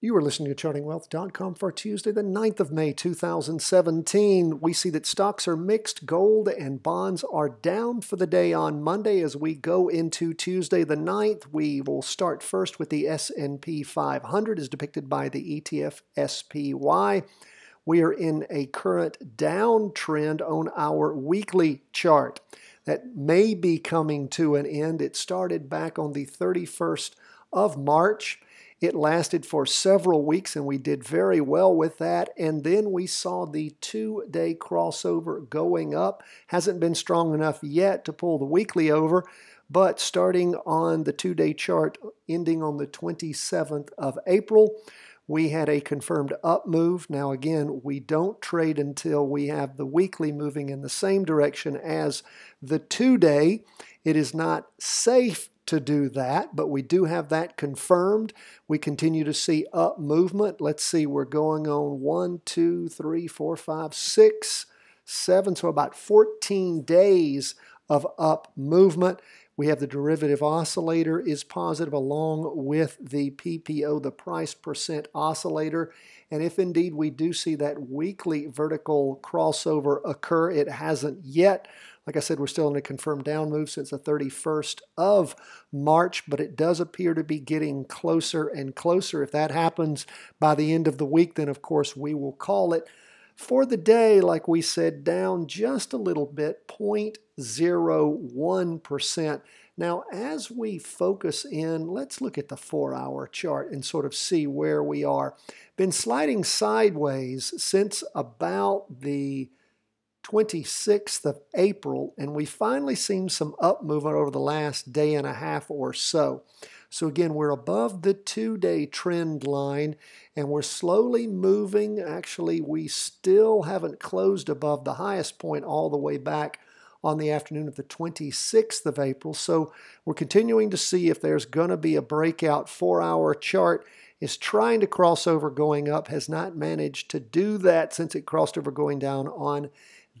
You are listening to chartingwealth.com for Tuesday, the 9th of May, 2017. We see that stocks are mixed, gold and bonds are down for the day on Monday as we go into Tuesday the 9th. We will start first with the S&P 500 as depicted by the ETF SPY. We are in a current downtrend on our weekly chart that may be coming to an end. It started back on the 31st of March. It lasted for several weeks and we did very well with that. And then we saw the two day crossover going up. Hasn't been strong enough yet to pull the weekly over, but starting on the two day chart ending on the 27th of April, we had a confirmed up move. Now, again, we don't trade until we have the weekly moving in the same direction as the two day. It is not safe to do that, but we do have that confirmed. We continue to see up movement. Let's see, we're going on one, two, three, four, five, six, seven, so about 14 days of up movement. We have the derivative oscillator is positive along with the PPO, the price percent oscillator. And if indeed we do see that weekly vertical crossover occur, it hasn't yet. Like I said, we're still in a confirmed down move since the 31st of March, but it does appear to be getting closer and closer. If that happens by the end of the week, then of course we will call it. For the day, like we said, down just a little bit, 0.01%. Now, as we focus in, let's look at the four hour chart and sort of see where we are. Been sliding sideways since about the 26th of April, and we finally seen some up movement over the last day and a half or so. So again, we're above the two-day trend line, and we're slowly moving. Actually, we still haven't closed above the highest point all the way back on the afternoon of the 26th of April. So we're continuing to see if there's going to be a breakout four-hour chart is trying to cross over going up, has not managed to do that since it crossed over going down on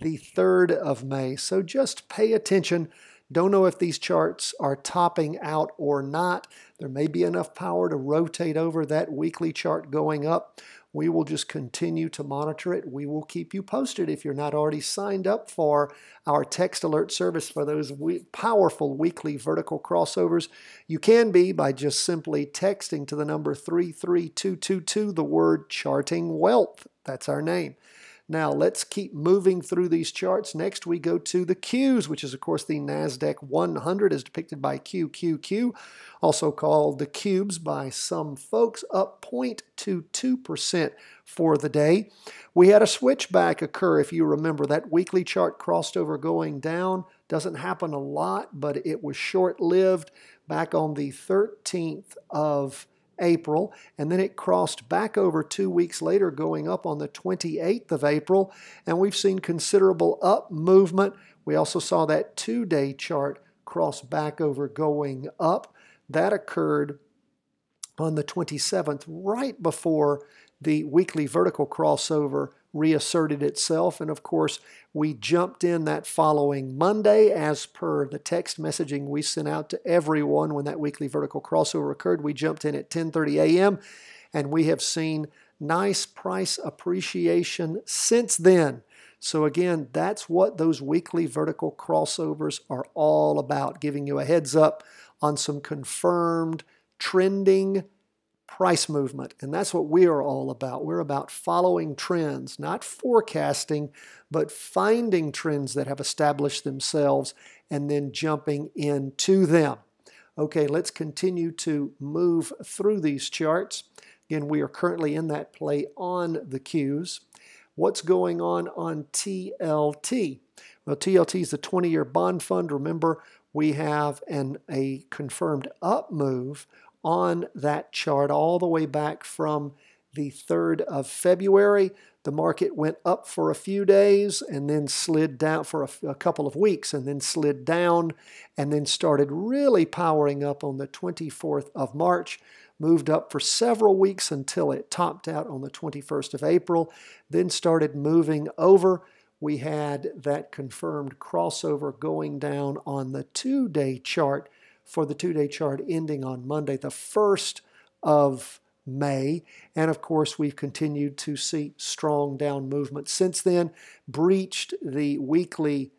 the 3rd of May. So just pay attention. Don't know if these charts are topping out or not. There may be enough power to rotate over that weekly chart going up. We will just continue to monitor it. We will keep you posted if you're not already signed up for our text alert service for those we powerful weekly vertical crossovers. You can be by just simply texting to the number 33222 the word charting wealth. That's our name. Now let's keep moving through these charts. Next we go to the Qs, which is of course the NASDAQ 100 as depicted by QQQ, also called the cubes by some folks, up 0.22% for the day. We had a switchback occur, if you remember. That weekly chart crossed over going down. Doesn't happen a lot, but it was short-lived back on the 13th of April, and then it crossed back over two weeks later, going up on the 28th of April, and we've seen considerable up movement. We also saw that two day chart cross back over going up. That occurred on the 27th, right before the weekly vertical crossover reasserted itself. And of course, we jumped in that following Monday as per the text messaging we sent out to everyone when that weekly vertical crossover occurred. We jumped in at 10:30 a.m. and we have seen nice price appreciation since then. So again, that's what those weekly vertical crossovers are all about, giving you a heads up on some confirmed trending price movement. And that's what we are all about. We're about following trends, not forecasting, but finding trends that have established themselves and then jumping into them. Okay, let's continue to move through these charts. Again, we are currently in that play on the Qs. What's going on on TLT? Well, TLT is the 20-year bond fund. Remember, we have an, a confirmed up move on that chart all the way back from the 3rd of February. The market went up for a few days and then slid down for a, couple of weeks and then slid down and then started really powering up on the 24th of March. Moved up for several weeks until it topped out on the 21st of April, then started moving over. We had that confirmed crossover going down on the two day chart for the two day chart ending on Monday, the 1st of May. And of course, we've continued to see strong down movement since then, breached the weekly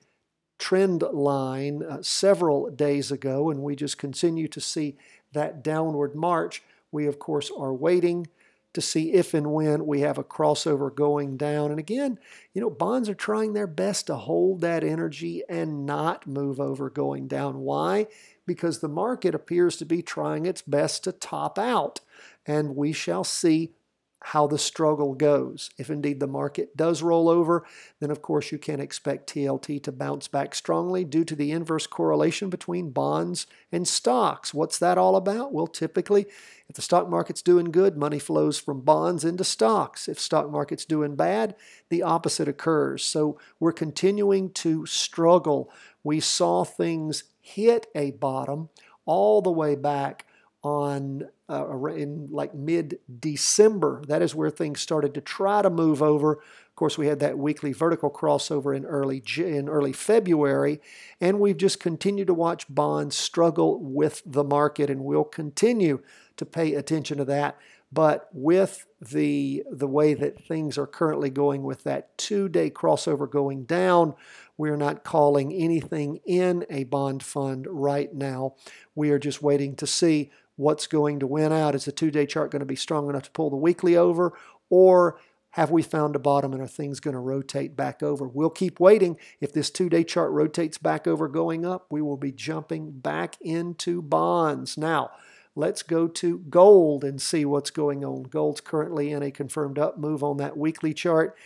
trend line uh, several days ago, and we just continue to see that downward march. We, of course, are waiting to see if and when we have a crossover going down. And again, you know, bonds are trying their best to hold that energy and not move over going down. Why? Because the market appears to be trying its best to top out. And we shall see how the struggle goes. If indeed the market does roll over, then of course you can expect TLT to bounce back strongly due to the inverse correlation between bonds and stocks. What's that all about? Well, typically, if the stock market's doing good, money flows from bonds into stocks. If stock market's doing bad, the opposite occurs. So we're continuing to struggle. We saw things hit a bottom all the way back on uh, in like mid December. That is where things started to try to move over. Of course, we had that weekly vertical crossover in early in early February, and we've just continued to watch bonds struggle with the market, and we'll continue to pay attention to that. But with the the way that things are currently going, with that two-day crossover going down, we're not calling anything in a bond fund right now. We are just waiting to see what's going to win out. Is the two-day chart going to be strong enough to pull the weekly over, or have we found a bottom and are things going to rotate back over? We'll keep waiting. If this two-day chart rotates back over going up, we will be jumping back into bonds. Now, let's go to gold and see what's going on. Gold's currently in a confirmed up move on that weekly chart,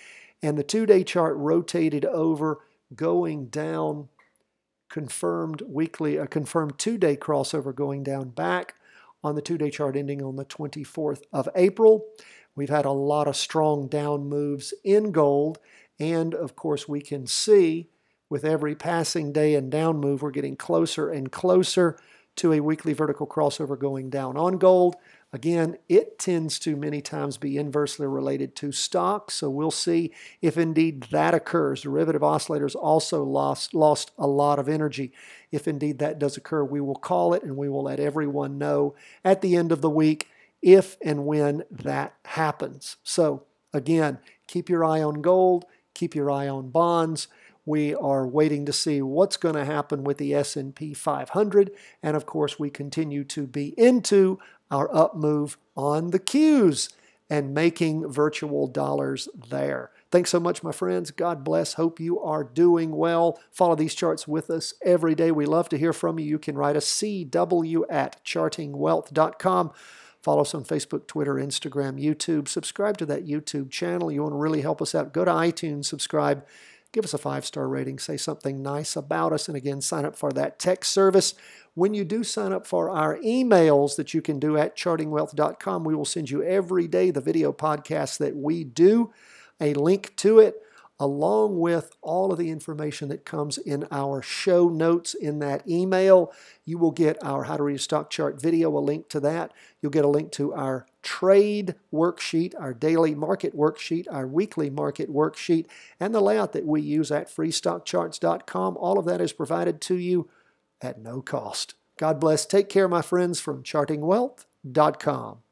and the two-day chart rotated over going down confirmed weekly, a confirmed two-day crossover going down back on the two-day chart ending on the 24th of April. We've had a lot of strong down moves in gold, and of course we can see with every passing day and down move, we're getting closer and closer to a weekly vertical crossover going down on gold. Again, it tends to many times be inversely related to stocks, so we'll see if indeed that occurs. Derivative oscillators also lost, lost a lot of energy. If indeed that does occur, we will call it and we will let everyone know at the end of the week if and when that happens. So again, keep your eye on gold, keep your eye on bonds. We are waiting to see what's going to happen with the S&P 500 and of course we continue to be into our up move on the Qs and making virtual dollars there. Thanks so much, my friends. God bless. Hope you are doing well. Follow these charts with us every day. We love to hear from you. You can write us CW at chartingwealth.com. Follow us on Facebook, Twitter, Instagram, YouTube. Subscribe to that YouTube channel. You want to really help us out. Go to iTunes, subscribe, give us a five star rating, say something nice about us, and again, sign up for that text service. When you do sign up for our emails that you can do at chartingwealth.com, we will send you every day the video podcast that we do, a link to it, along with all of the information that comes in our show notes in that email. You will get our How to Read a Stock Chart video, a link to that. You'll get a link to our trade worksheet, our daily market worksheet, our weekly market worksheet, and the layout that we use at freestockcharts.com. All of that is provided to you at no cost. God bless. Take care, my friends, from chartingwealth.com.